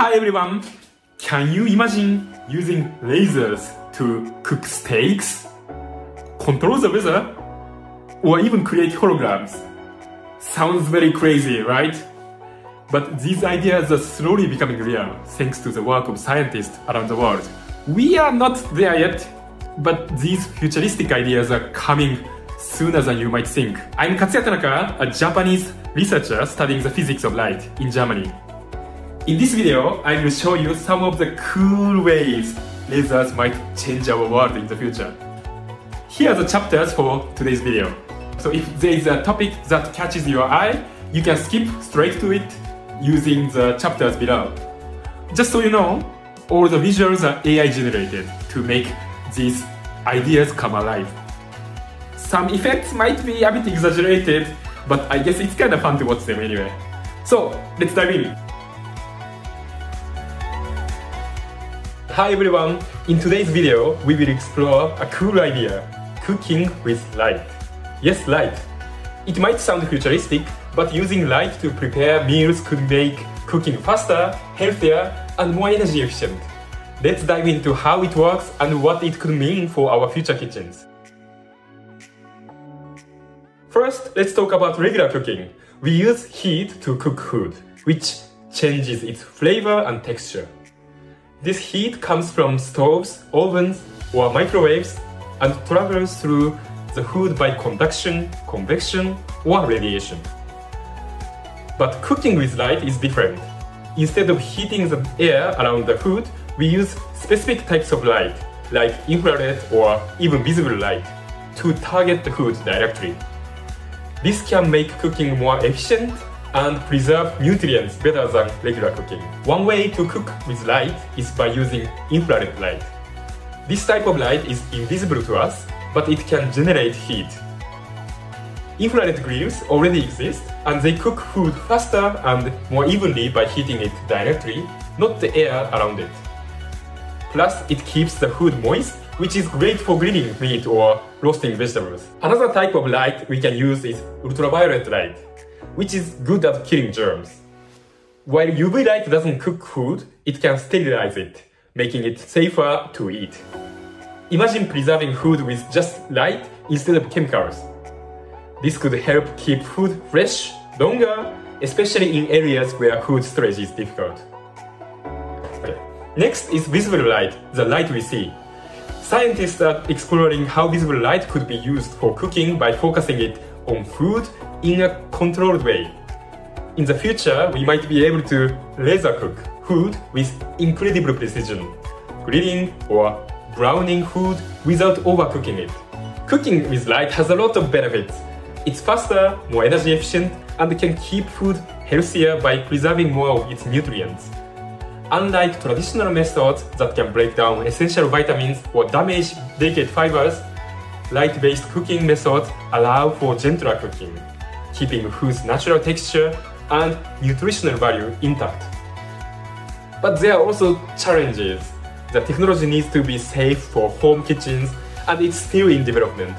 Hi everyone! Can you imagine using lasers to cook steaks, control the weather, or even create holograms? Sounds very crazy, right? But these ideas are slowly becoming real thanks to the work of scientists around the world. We are not there yet, but these futuristic ideas are coming sooner than you might think. I'm Katsuya Tanaka, a Japanese researcher studying the physics of light in Germany. In this video, I will show you some of the cool ways lasers might change our world in the future. Here are the chapters for today's video. So if there is a topic that catches your eye, you can skip straight to it using the chapters below. Just so you know, all the visuals are AI generated to make these ideas come alive. Some effects might be a bit exaggerated, but I guess it's kind of fun to watch them anyway. So let's dive in. Hi everyone! In today's video, we will explore a cool idea, cooking with light. Yes, light. It might sound futuristic, but using light to prepare meals could make cooking faster, healthier, and more energy efficient. Let's dive into how it works and what it could mean for our future kitchens. First, let's talk about regular cooking. We use heat to cook food, which changes its flavor and texture. This heat comes from stoves, ovens, or microwaves and travels through the food by conduction, convection, or radiation. But cooking with light is different. Instead of heating the air around the food, we use specific types of light, like infrared or even visible light, to target the food directly. This can make cooking more efficient and preserve nutrients better than regular cooking. One way to cook with light is by using infrared light. This type of light is invisible to us, but it can generate heat. Infrared grills already exist, and they cook food faster and more evenly by heating it directly, not the air around it. Plus, it keeps the food moist, which is great for grilling meat or roasting vegetables. Another type of light we can use is ultraviolet light which is good at killing germs. While UV light doesn't cook food, it can sterilize it, making it safer to eat. Imagine preserving food with just light instead of chemicals. This could help keep food fresh longer, especially in areas where food storage is difficult. Next is visible light, the light we see. Scientists are exploring how visible light could be used for cooking by focusing it on food in a controlled way. In the future, we might be able to laser cook food with incredible precision, grilling or browning food without overcooking it. Cooking with light has a lot of benefits. It's faster, more energy efficient, and can keep food healthier by preserving more of its nutrients. Unlike traditional methods that can break down essential vitamins or damage delicate fibers, light-based cooking methods allow for gentler cooking keeping food's natural texture and nutritional value intact. But there are also challenges. The technology needs to be safe for home kitchens and it's still in development.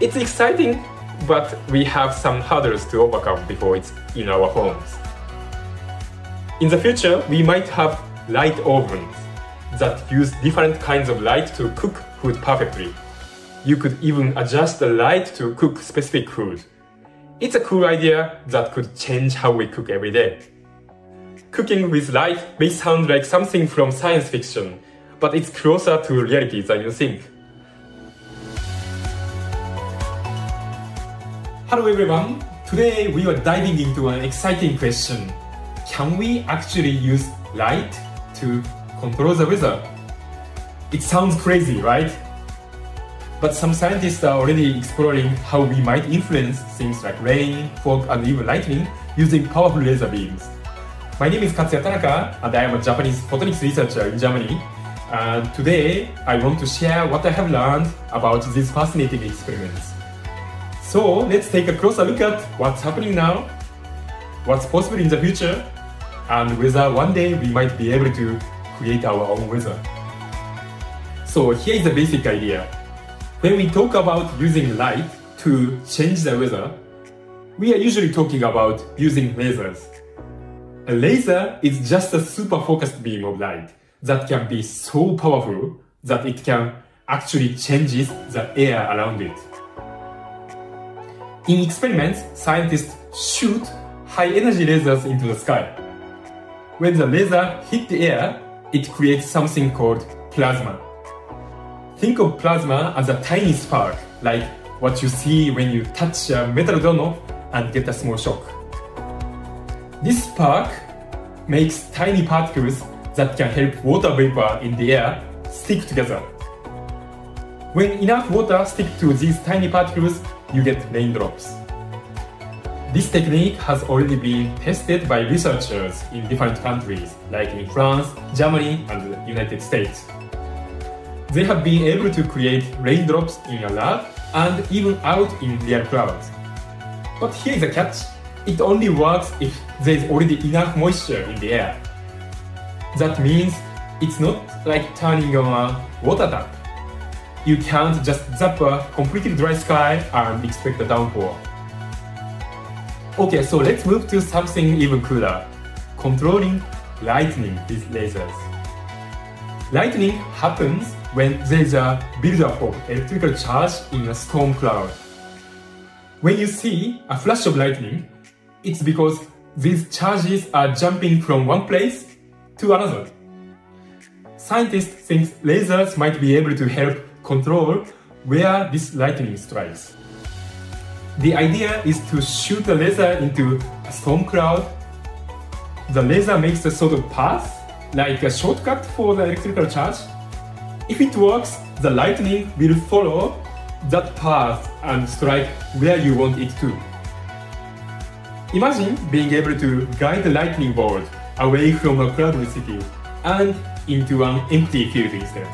It's exciting, but we have some hurdles to overcome before it's in our homes. In the future, we might have light ovens that use different kinds of light to cook food perfectly. You could even adjust the light to cook specific food. It's a cool idea that could change how we cook every day. Cooking with light may sound like something from science fiction, but it's closer to reality than you think. Hello everyone! Today we are diving into an exciting question. Can we actually use light to control the weather? It sounds crazy, right? But some scientists are already exploring how we might influence things like rain, fog, and even lightning using powerful laser beams. My name is Katsuya Tanaka, and I am a Japanese photonics researcher in Germany. And today, I want to share what I have learned about these fascinating experiments. So, let's take a closer look at what's happening now, what's possible in the future, and whether one day we might be able to create our own weather. So, here is the basic idea. When we talk about using light to change the weather, we are usually talking about using lasers. A laser is just a super focused beam of light that can be so powerful that it can actually changes the air around it. In experiments, scientists shoot high energy lasers into the sky. When the laser hit the air, it creates something called plasma. Think of plasma as a tiny spark, like what you see when you touch a metal doorknob and get a small shock. This spark makes tiny particles that can help water vapor in the air stick together. When enough water sticks to these tiny particles, you get raindrops. This technique has already been tested by researchers in different countries, like in France, Germany, and the United States. They have been able to create raindrops in a lab and even out in real clouds. But here is the catch. It only works if there is already enough moisture in the air. That means it's not like turning on a water tap. You can't just zap a completely dry sky and expect a downpour. Okay, so let's move to something even cooler. Controlling lightning with lasers. Lightning happens when there is a buildup of electrical charge in a storm cloud. When you see a flash of lightning, it's because these charges are jumping from one place to another. Scientists think lasers might be able to help control where this lightning strikes. The idea is to shoot a laser into a storm cloud. The laser makes a sort of path, like a shortcut for the electrical charge. If it works, the lightning will follow that path and strike where you want it to. Imagine being able to guide the lightning bolt away from a crowded city and into an empty field instead.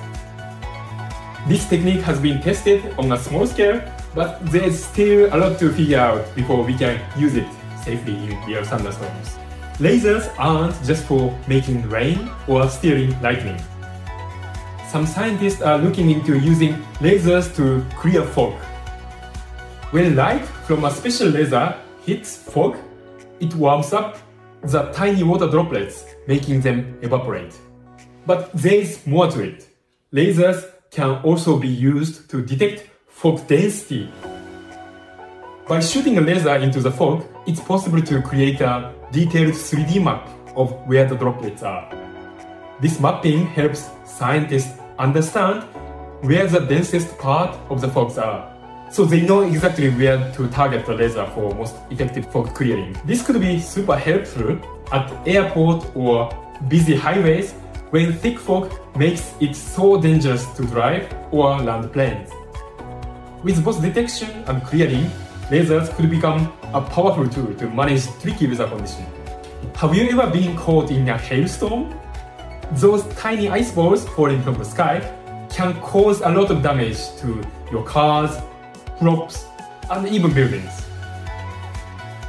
This technique has been tested on a small scale, but there's still a lot to figure out before we can use it safely in real thunderstorms. Lasers aren't just for making rain or steering lightning. Some scientists are looking into using lasers to clear fog. When light from a special laser hits fog, it warms up the tiny water droplets, making them evaporate. But there's more to it. Lasers can also be used to detect fog density. By shooting a laser into the fog, it's possible to create a detailed 3D map of where the droplets are. This mapping helps scientists understand where the densest part of the fogs are. So they know exactly where to target the laser for most effective fog clearing. This could be super helpful at airport or busy highways when thick fog makes it so dangerous to drive or land planes. With both detection and clearing, lasers could become a powerful tool to manage tricky weather conditions. Have you ever been caught in a hailstorm? Those tiny ice balls falling from the sky can cause a lot of damage to your cars, crops, and even buildings.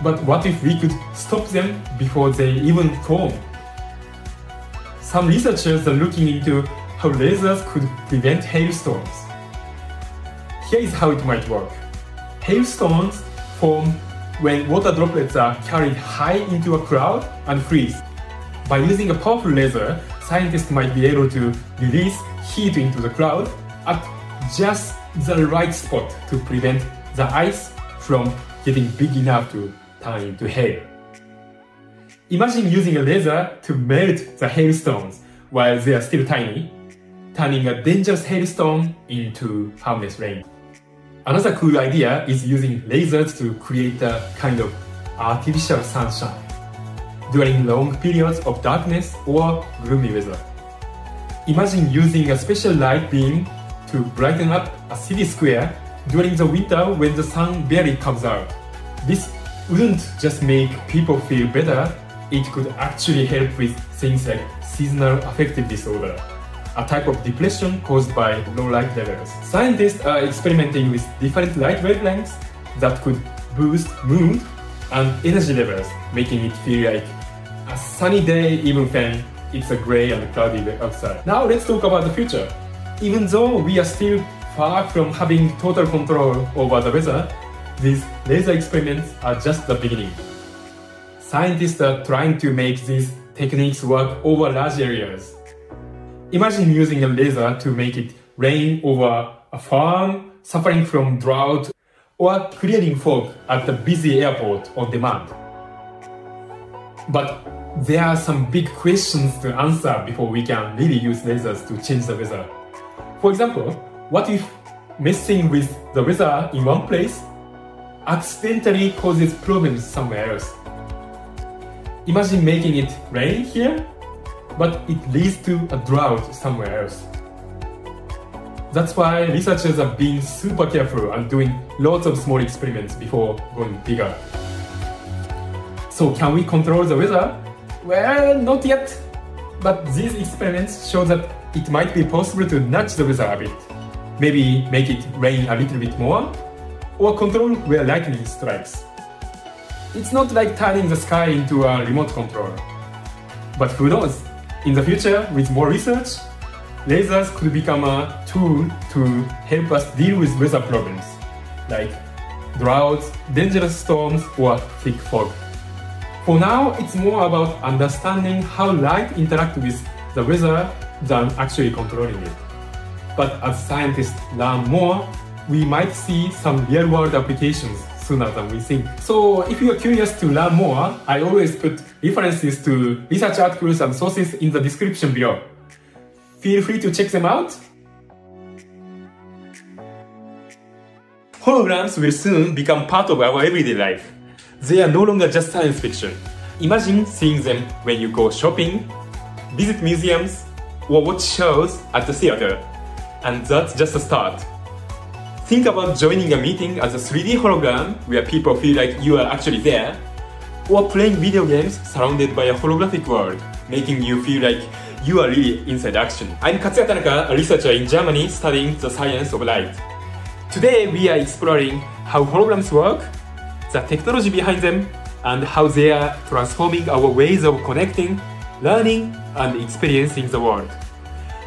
But what if we could stop them before they even form? Some researchers are looking into how lasers could prevent hailstorms. Here is how it might work. Hailstones form when water droplets are carried high into a cloud and freeze. By using a powerful laser, scientists might be able to release heat into the cloud at just the right spot to prevent the ice from getting big enough to turn into hail. Imagine using a laser to melt the hailstones while they are still tiny, turning a dangerous hailstone into harmless rain. Another cool idea is using lasers to create a kind of artificial sunshine during long periods of darkness or gloomy weather. Imagine using a special light beam to brighten up a city square during the winter when the sun barely comes out. This wouldn't just make people feel better, it could actually help with things like seasonal affective disorder, a type of depression caused by low light levels. Scientists are experimenting with different light wavelengths that could boost mood and energy levels, making it feel like a sunny day even when it's a gray and cloudy outside. Now let's talk about the future. Even though we are still far from having total control over the weather, these laser experiments are just the beginning. scientists are trying to make these techniques work over large areas. Imagine using a laser to make it rain over a farm suffering from drought or clearing fog at the busy airport on demand. But there are some big questions to answer before we can really use lasers to change the weather. For example, what if messing with the weather in one place accidentally causes problems somewhere else? Imagine making it rain here, but it leads to a drought somewhere else. That's why researchers are being super careful and doing lots of small experiments before going bigger. So can we control the weather? Well, not yet. But these experiments show that it might be possible to nudge the weather a bit. Maybe make it rain a little bit more, or control where lightning strikes. It's not like turning the sky into a remote control. But who knows? In the future, with more research, lasers could become a tool to help us deal with weather problems, like droughts, dangerous storms, or thick fog. For now, it's more about understanding how light interacts with the weather than actually controlling it. But as scientists learn more, we might see some real-world applications sooner than we think. So if you are curious to learn more, I always put references to research articles and sources in the description below. Feel free to check them out. Holograms will soon become part of our everyday life. They are no longer just science fiction. Imagine seeing them when you go shopping, visit museums, or watch shows at the theater. And that's just a start. Think about joining a meeting as a 3D hologram where people feel like you are actually there, or playing video games surrounded by a holographic world, making you feel like you are really inside action. I'm Katsuya Tanaka, a researcher in Germany studying the science of light. Today we are exploring how holograms work the technology behind them, and how they are transforming our ways of connecting, learning, and experiencing the world.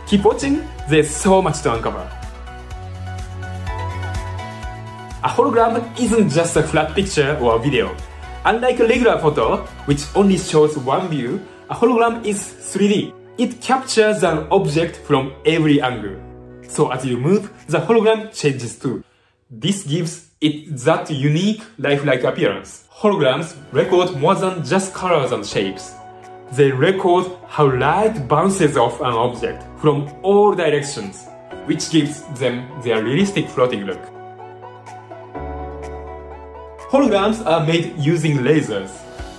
Keep watching, there's so much to uncover. A hologram isn't just a flat picture or a video. Unlike a regular photo, which only shows one view, a hologram is 3D. It captures an object from every angle. So as you move, the hologram changes too. This gives it that unique lifelike appearance. Holograms record more than just colors and shapes. They record how light bounces off an object from all directions, which gives them their realistic floating look. Holograms are made using lasers.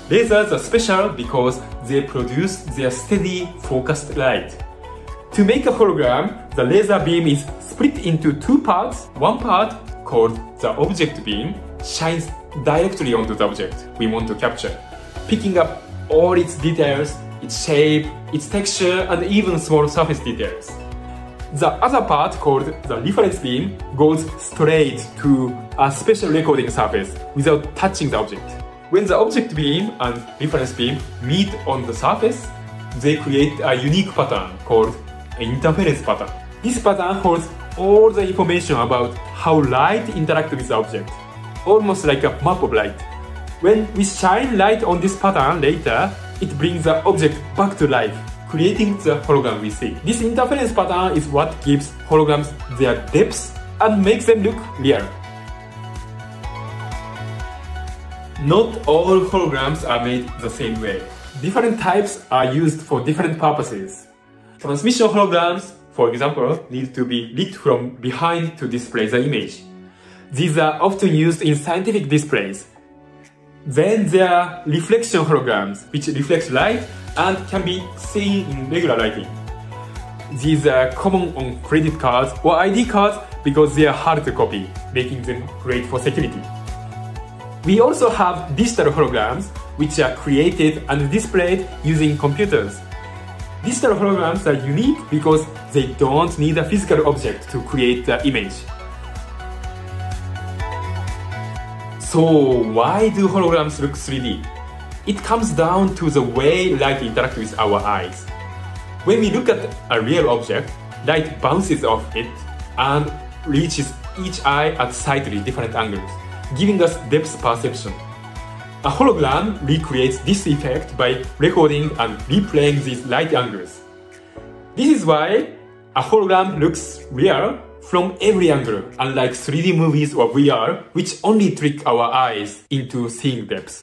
Lasers are special because they produce their steady, focused light. To make a hologram, the laser beam is split into two parts. One part called the object beam shines directly onto the object we want to capture, picking up all its details, its shape, its texture, and even small surface details. The other part, called the reference beam, goes straight to a special recording surface without touching the object. When the object beam and reference beam meet on the surface, they create a unique pattern called an interference pattern. This pattern holds all the information about how light interacts with the object, almost like a map of light. When we shine light on this pattern later, it brings the object back to life, creating the hologram we see. This interference pattern is what gives holograms their depth and makes them look real. Not all holograms are made the same way. Different types are used for different purposes. Transmission holograms for example, need to be lit from behind to display the image. These are often used in scientific displays. Then there are reflection holograms, which reflect light and can be seen in regular lighting. These are common on credit cards or ID cards because they are hard to copy, making them great for security. We also have digital holograms, which are created and displayed using computers Digital holograms are unique because they don't need a physical object to create the image. So why do holograms look 3D? It comes down to the way light interacts with our eyes. When we look at a real object, light bounces off it and reaches each eye at slightly different angles, giving us depth perception. A hologram recreates this effect by recording and replaying these light angles. This is why a hologram looks real from every angle, unlike 3D movies or VR, which only trick our eyes into seeing depth.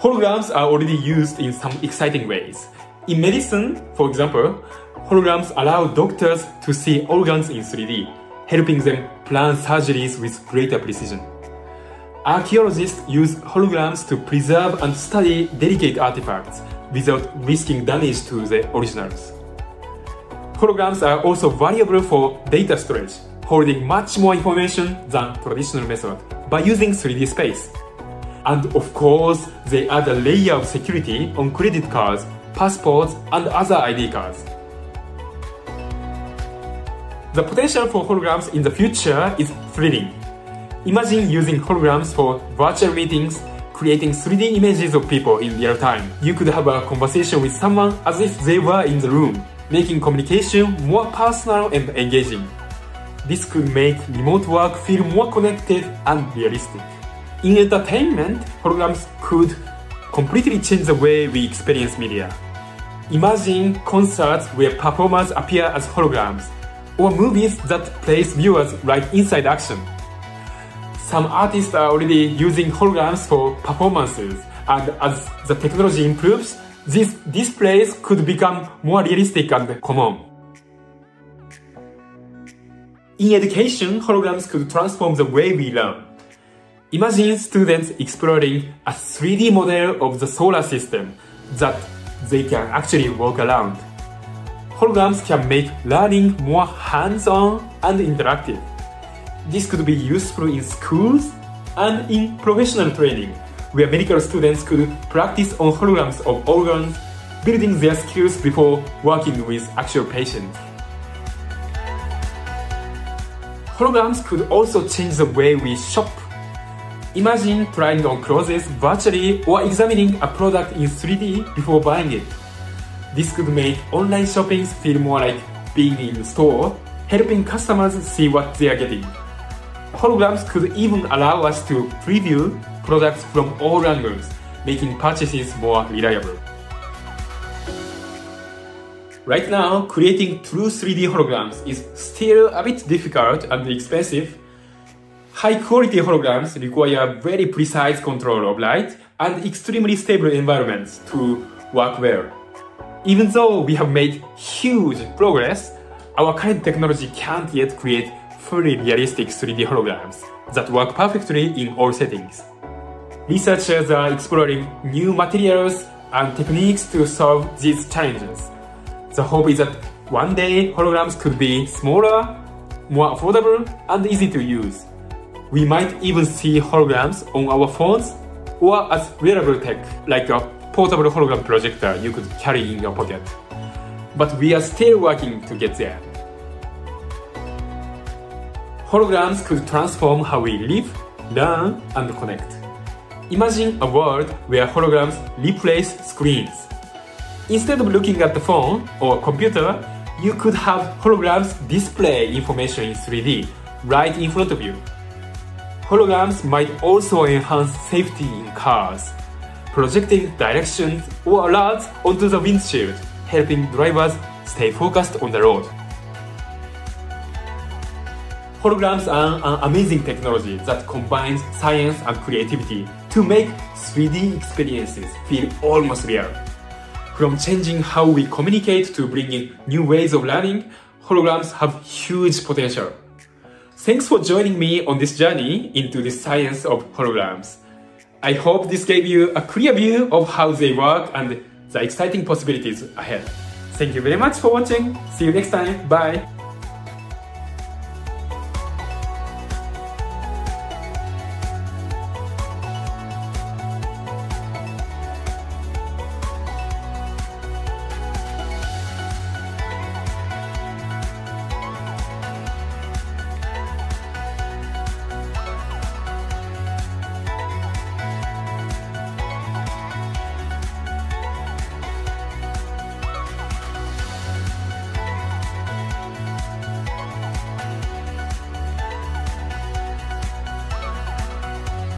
Holograms are already used in some exciting ways. In medicine, for example, holograms allow doctors to see organs in 3D, helping them plan surgeries with greater precision. Archaeologists use holograms to preserve and study delicate artifacts without risking damage to the originals. Holograms are also valuable for data storage, holding much more information than traditional method by using 3D space. And of course, they add a layer of security on credit cards, passports, and other ID cards. The potential for holograms in the future is thrilling. Imagine using holograms for virtual meetings, creating 3D images of people in real time. You could have a conversation with someone as if they were in the room, making communication more personal and engaging. This could make remote work feel more connected and realistic. In entertainment, holograms could completely change the way we experience media. Imagine concerts where performers appear as holograms, or movies that place viewers right inside action. Some artists are already using holograms for performances, and as the technology improves, these displays could become more realistic and common. In education, holograms could transform the way we learn. Imagine students exploring a 3D model of the solar system that they can actually walk around. Holograms can make learning more hands-on and interactive. This could be useful in schools and in professional training, where medical students could practice on holograms of organs, building their skills before working with actual patients. Holograms could also change the way we shop. Imagine trying on clothes virtually or examining a product in 3D before buying it. This could make online shopping feel more like being in the store, helping customers see what they are getting. Holograms could even allow us to preview products from all angles, making purchases more reliable. Right now, creating true 3D holograms is still a bit difficult and expensive. High quality holograms require very precise control of light and extremely stable environments to work well. Even though we have made huge progress, our current technology can't yet create fully realistic 3D holograms that work perfectly in all settings. Researchers are exploring new materials and techniques to solve these challenges. The hope is that one day holograms could be smaller, more affordable, and easy to use. We might even see holograms on our phones or as wearable tech, like a portable hologram projector you could carry in your pocket. But we are still working to get there. Holograms could transform how we live, learn, and connect. Imagine a world where holograms replace screens. Instead of looking at the phone or computer, you could have holograms display information in 3D right in front of you. Holograms might also enhance safety in cars, projecting directions or alerts onto the windshield, helping drivers stay focused on the road. Holograms are an amazing technology that combines science and creativity to make 3D experiences feel almost real. From changing how we communicate to bringing new ways of learning, holograms have huge potential. Thanks for joining me on this journey into the science of holograms. I hope this gave you a clear view of how they work and the exciting possibilities ahead. Thank you very much for watching. See you next time. Bye.